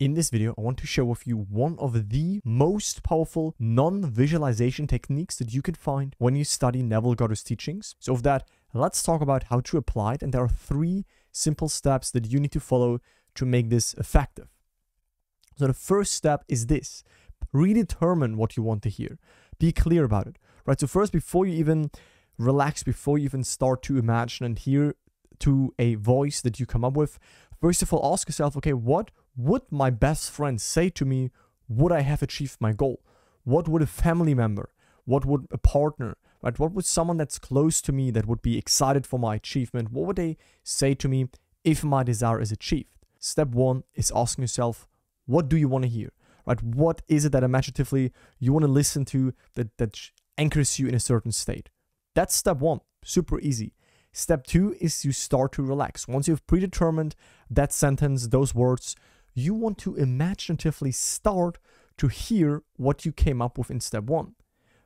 In this video, I want to share with you one of the most powerful non-visualization techniques that you can find when you study Neville Goddard's teachings. So with that, let's talk about how to apply it. And there are three simple steps that you need to follow to make this effective. So the first step is this. Predetermine what you want to hear. Be clear about it, right? So first, before you even relax, before you even start to imagine and hear to a voice that you come up with, first of all, ask yourself, okay, what would my best friend say to me would I have achieved my goal? What would a family member, what would a partner, right? What would someone that's close to me that would be excited for my achievement, what would they say to me if my desire is achieved? Step one is asking yourself, what do you want to hear? Right? What is it that imaginatively you want to listen to that, that anchors you in a certain state? That's step one. Super easy. Step two is you start to relax. Once you've predetermined that sentence, those words, you want to imaginatively start to hear what you came up with in step one.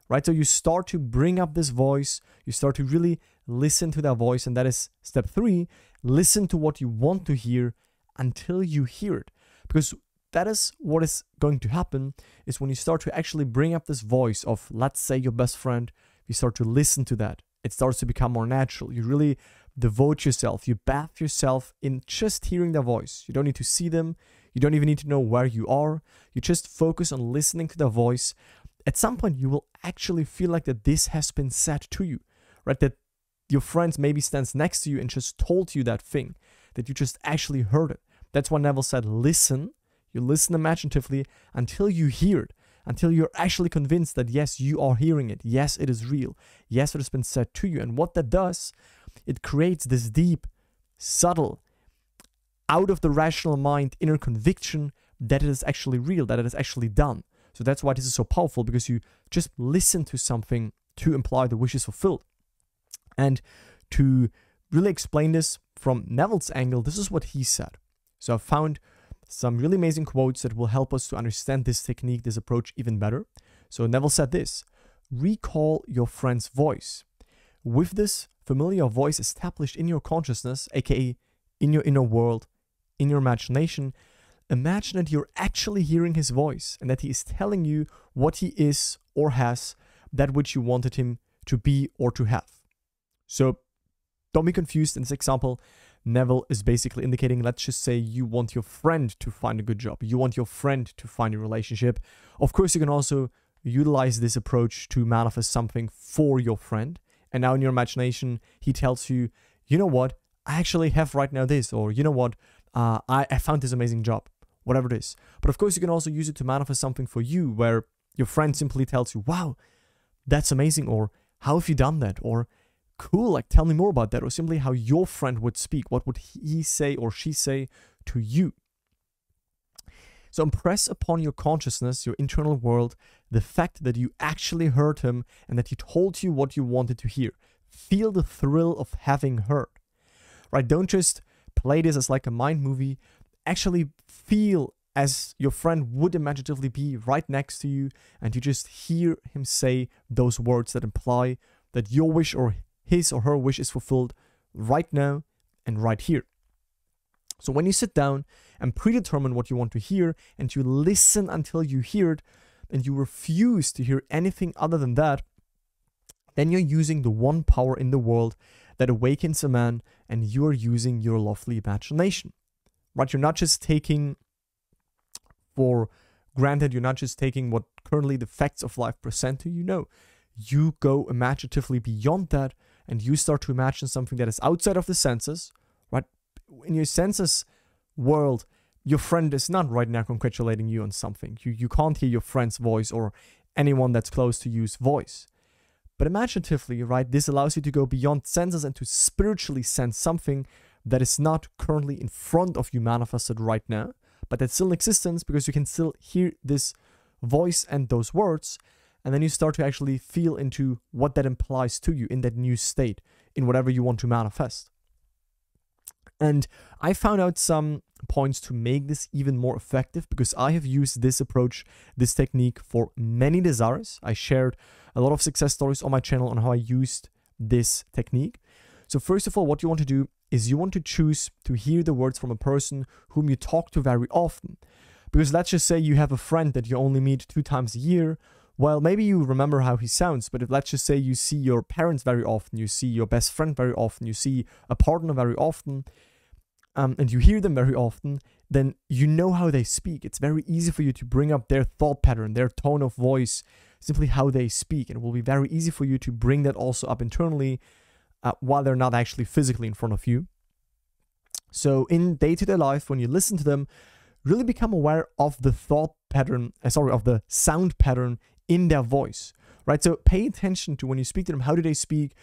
Right? So you start to bring up this voice, you start to really listen to that voice, and that is step three listen to what you want to hear until you hear it. Because that is what is going to happen is when you start to actually bring up this voice of let's say your best friend you start to listen to that it starts to become more natural you really devote yourself you bath yourself in just hearing their voice you don't need to see them you don't even need to know where you are. You just focus on listening to the voice. At some point, you will actually feel like that this has been said to you, right? That your friends maybe stands next to you and just told you that thing, that you just actually heard it. That's why Neville said, listen. You listen imaginatively until you hear it, until you're actually convinced that yes, you are hearing it. Yes, it is real. Yes, it has been said to you. And what that does, it creates this deep, subtle, out of the rational mind inner conviction that it is actually real, that it is actually done. So that's why this is so powerful because you just listen to something to imply the wish is fulfilled. And to really explain this from Neville's angle, this is what he said. So I've found some really amazing quotes that will help us to understand this technique, this approach even better. So Neville said this recall your friend's voice. With this familiar voice established in your consciousness, aka in your inner world, in your imagination, imagine that you're actually hearing his voice and that he is telling you what he is or has, that which you wanted him to be or to have. So don't be confused in this example. Neville is basically indicating, let's just say you want your friend to find a good job. You want your friend to find a relationship. Of course, you can also utilize this approach to manifest something for your friend. And now in your imagination, he tells you, you know what? I actually have right now this, or you know what? Uh, I, I found this amazing job, whatever it is. But of course, you can also use it to manifest something for you where your friend simply tells you, wow, that's amazing, or how have you done that, or cool, like tell me more about that, or simply how your friend would speak. What would he say or she say to you? So impress upon your consciousness, your internal world, the fact that you actually heard him and that he told you what you wanted to hear. Feel the thrill of having heard. Right? Don't just play this as like a mind movie, actually feel as your friend would imaginatively be right next to you, and you just hear him say those words that imply that your wish or his or her wish is fulfilled right now and right here. So when you sit down and predetermine what you want to hear and you listen until you hear it and you refuse to hear anything other than that, then you're using the one power in the world that awakens a man and you are using your lovely imagination. Right? You're not just taking for granted, you're not just taking what currently the facts of life present to you. No, you go imaginatively beyond that and you start to imagine something that is outside of the senses, right? In your senses world, your friend is not right now congratulating you on something. You, you can't hear your friend's voice or anyone that's close to you's voice. But imaginatively, right, this allows you to go beyond senses and to spiritually sense something that is not currently in front of you manifested right now, but that's still in existence because you can still hear this voice and those words. And then you start to actually feel into what that implies to you in that new state, in whatever you want to manifest. And I found out some points to make this even more effective because I have used this approach, this technique for many desires. I shared a lot of success stories on my channel on how I used this technique. So, first of all, what you want to do is you want to choose to hear the words from a person whom you talk to very often. Because let's just say you have a friend that you only meet two times a year. Well, maybe you remember how he sounds, but if let's just say you see your parents very often, you see your best friend very often, you see a partner very often, um, and you hear them very often, then you know how they speak. It's very easy for you to bring up their thought pattern, their tone of voice, simply how they speak. And it will be very easy for you to bring that also up internally uh, while they're not actually physically in front of you. So, in day to day life, when you listen to them, really become aware of the thought pattern, uh, sorry, of the sound pattern in their voice, right? So, pay attention to when you speak to them, how do they speak?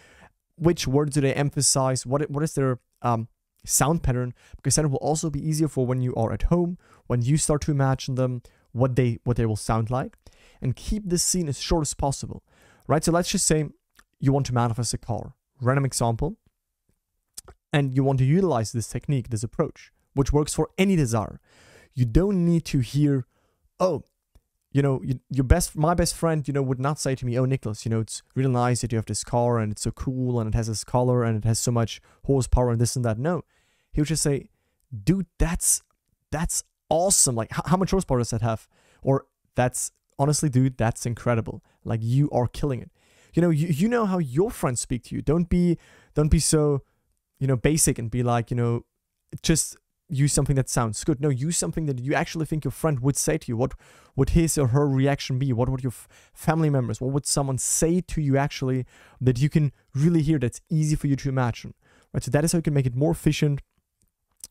Which words do they emphasize? What, what is their um, sound pattern? Because then it will also be easier for when you are at home, when you start to imagine them, what they what they will sound like and keep this scene as short as possible, right? So let's just say you want to manifest a car, random example, and you want to utilize this technique, this approach, which works for any desire. You don't need to hear, oh, you know, you, your best, my best friend, you know, would not say to me, oh, Niclas, you know, it's really nice that you have this car and it's so cool and it has this color and it has so much horsepower and this and that. No, he would just say, dude, that's, that's awesome. Like, how much horsepower does that have? Or that's honestly, dude, that's incredible. Like you are killing it. You know, you, you know how your friends speak to you. Don't be don't be so, you know, basic and be like, you know, just use something that sounds good. No, use something that you actually think your friend would say to you. What would his or her reaction be? What would your family members, what would someone say to you actually that you can really hear that's easy for you to imagine? Right? So that is how you can make it more efficient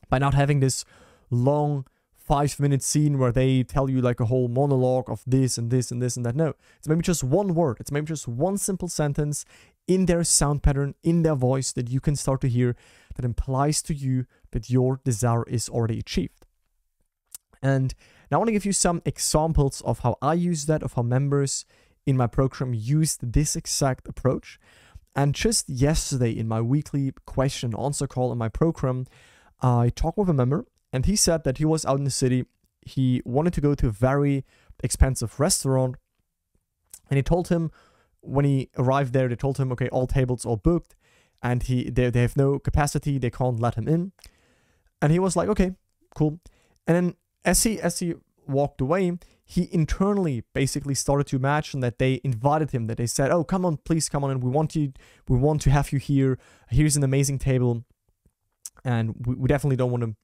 by not having this long five minute scene where they tell you like a whole monologue of this and this and this and that. No, it's maybe just one word. It's maybe just one simple sentence in their sound pattern, in their voice that you can start to hear that implies to you that your desire is already achieved. And now I want to give you some examples of how I use that, of how members in my program used this exact approach. And just yesterday in my weekly question answer call in my program, I talked with a member and he said that he was out in the city. He wanted to go to a very expensive restaurant. And he told him when he arrived there, they told him, okay, all tables are booked and he they, they have no capacity, they can't let him in. And he was like, okay, cool. And then as he as he walked away, he internally basically started to imagine that they invited him, that they said, Oh, come on, please come on and we want you we want to have you here. Here's an amazing table. And we, we definitely don't want to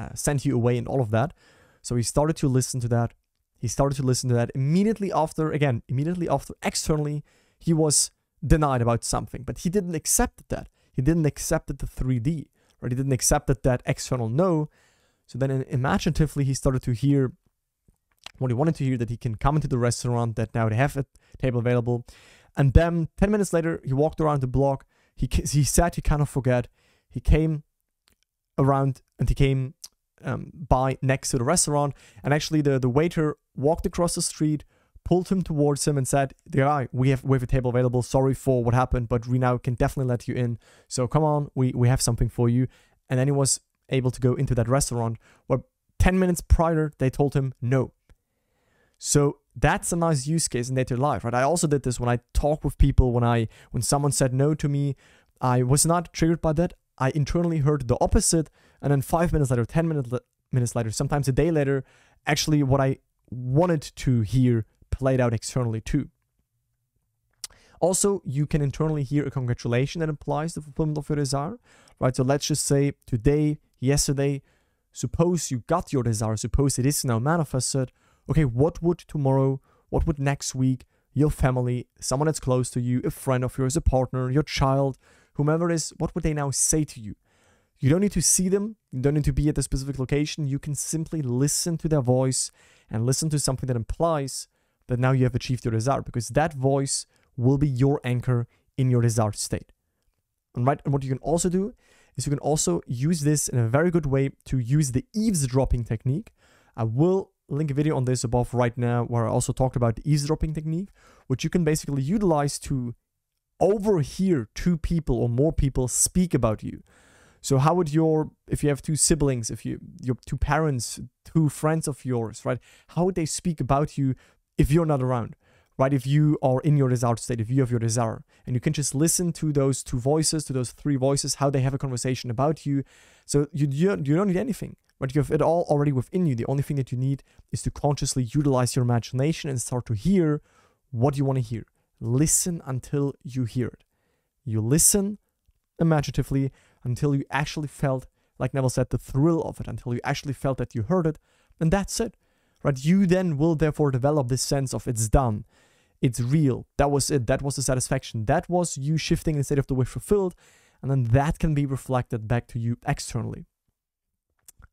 uh, send you away and all of that. So he started to listen to that. He started to listen to that immediately after, again, immediately after externally, he was denied about something, but he didn't accept that. He didn't accept that the 3D, right? He didn't accept that, that external no. So then imaginatively, he started to hear what he wanted to hear that he can come into the restaurant, that now they have a table available. And then 10 minutes later, he walked around the block. He, he said he kind of forget. He came around and he came um, by next to the restaurant. And actually, the, the waiter walked across the street, pulled him towards him, and said, "The guy, we have we have a table available. Sorry for what happened, but we now can definitely let you in. So come on, we we have something for you." And then he was able to go into that restaurant where 10 minutes prior they told him no. So that's a nice use case in day-to-day life, right? I also did this when I talk with people when I when someone said no to me, I was not triggered by that. I internally heard the opposite, and then five minutes later, 10 minutes, minutes later, sometimes a day later, actually what I wanted to hear played out externally too. Also, you can internally hear a congratulation that implies the fulfillment of your desire, right? So let's just say today, yesterday, suppose you got your desire, suppose it is now manifested. Okay, what would tomorrow, what would next week, your family, someone that's close to you, a friend of yours, a partner, your child, whomever is, what would they now say to you? You don't need to see them, you don't need to be at a specific location. You can simply listen to their voice and listen to something that implies that now you have achieved your desire because that voice will be your anchor in your desired state. And right, and what you can also do is you can also use this in a very good way to use the eavesdropping technique. I will link a video on this above right now where I also talked about the eavesdropping technique, which you can basically utilize to overhear two people or more people speak about you. So how would your if you have two siblings, if you your two parents, two friends of yours, right? How would they speak about you if you're not around? Right? If you are in your desired state, if you have your desire. And you can just listen to those two voices, to those three voices, how they have a conversation about you. So you you don't, you don't need anything. But you have it all already within you. The only thing that you need is to consciously utilize your imagination and start to hear what you want to hear. Listen until you hear it. You listen imaginatively until you actually felt, like Neville said, the thrill of it, until you actually felt that you heard it, and that's it. Right? You then will therefore develop this sense of it's done. It's real. That was it. That was the satisfaction. That was you shifting instead of the wish fulfilled. And then that can be reflected back to you externally.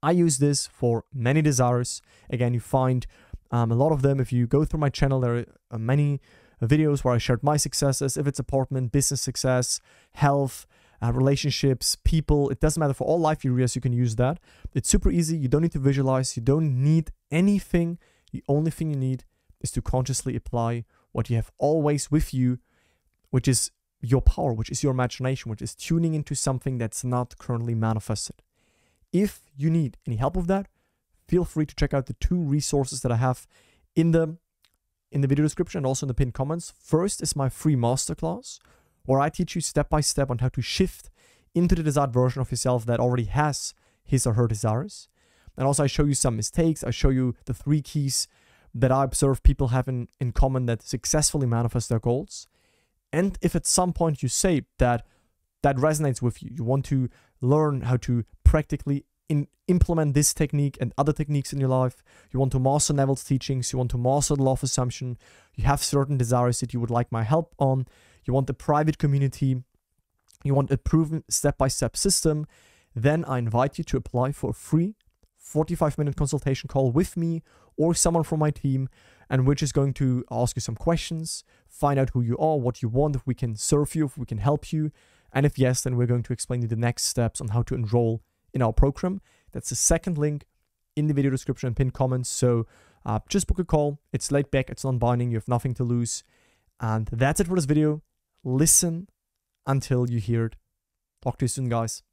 I use this for many desires. Again, you find um, a lot of them. If you go through my channel, there are many videos where I shared my successes. If it's apartment, business success, health, uh, relationships, people, it doesn't matter. For all life areas, you can use that. It's super easy. You don't need to visualize. You don't need anything. The only thing you need is to consciously apply what you have always with you, which is your power, which is your imagination, which is tuning into something that's not currently manifested. If you need any help with that, feel free to check out the two resources that I have in the in the video description and also in the pinned comments. First is my free masterclass, where I teach you step by step on how to shift into the desired version of yourself that already has his or her desires. And also I show you some mistakes. I show you the three keys that I observe people have in, in common that successfully manifest their goals. And if at some point you say that that resonates with you, you want to learn how to practically in, implement this technique and other techniques in your life, you want to master Neville's teachings, you want to master the law of assumption, you have certain desires that you would like my help on, you want a private community, you want a proven step by step system, then I invite you to apply for a free 45 minute consultation call with me or someone from my team, and we're just going to ask you some questions, find out who you are, what you want, if we can serve you, if we can help you. And if yes, then we're going to explain you the next steps on how to enroll in our program. That's the second link in the video description and pinned comments. So uh, just book a call. It's laid back, it's non binding, you have nothing to lose. And that's it for this video. Listen until you hear it. Talk to you soon, guys.